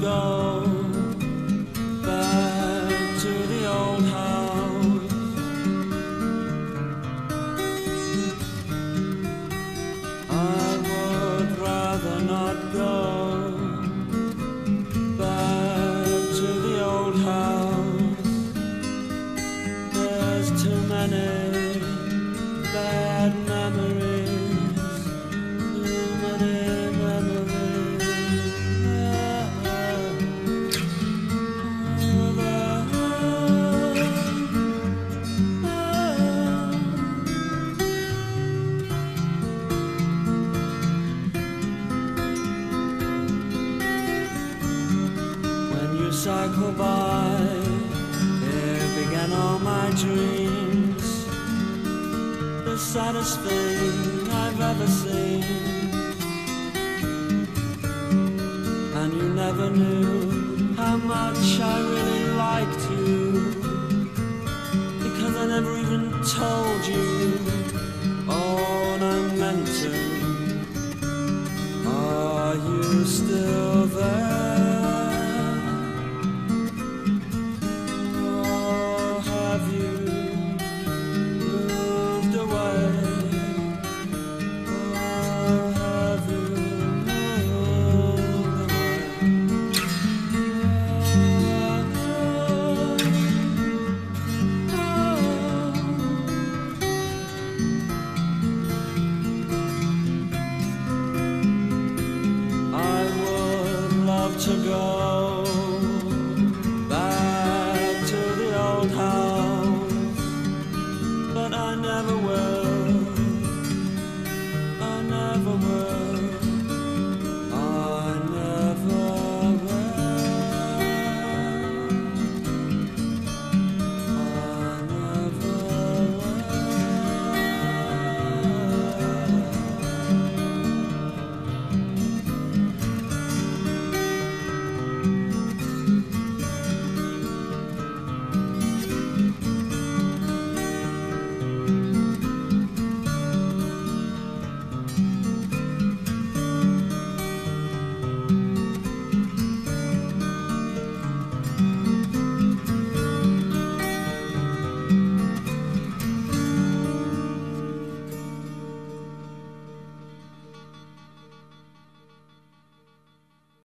go back to the old house. I would rather not go back to the old house. There's too many. Cycle by. Here began all my dreams. The saddest thing I've ever seen. And you never knew how much I really liked you. Because I never even told you all I meant to. to God.